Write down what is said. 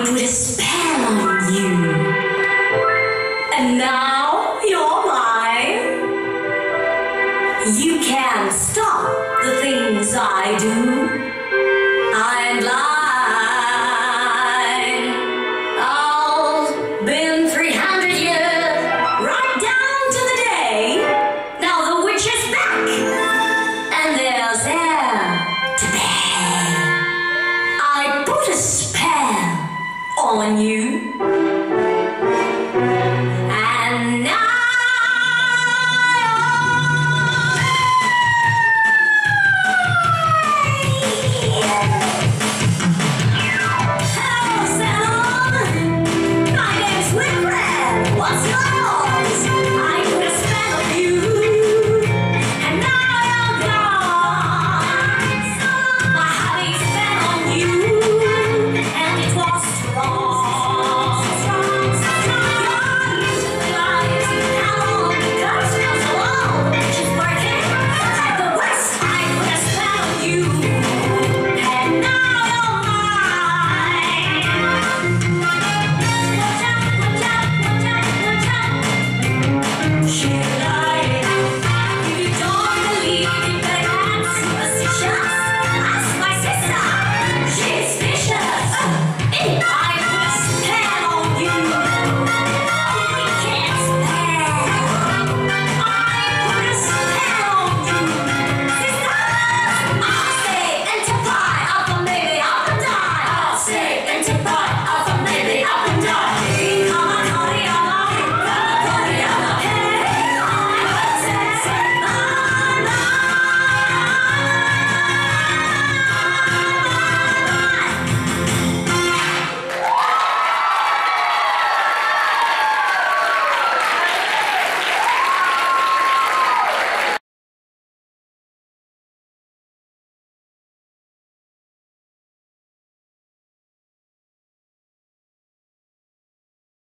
I put a spell on you. And now you're mine. You can't stop the things I do. On you.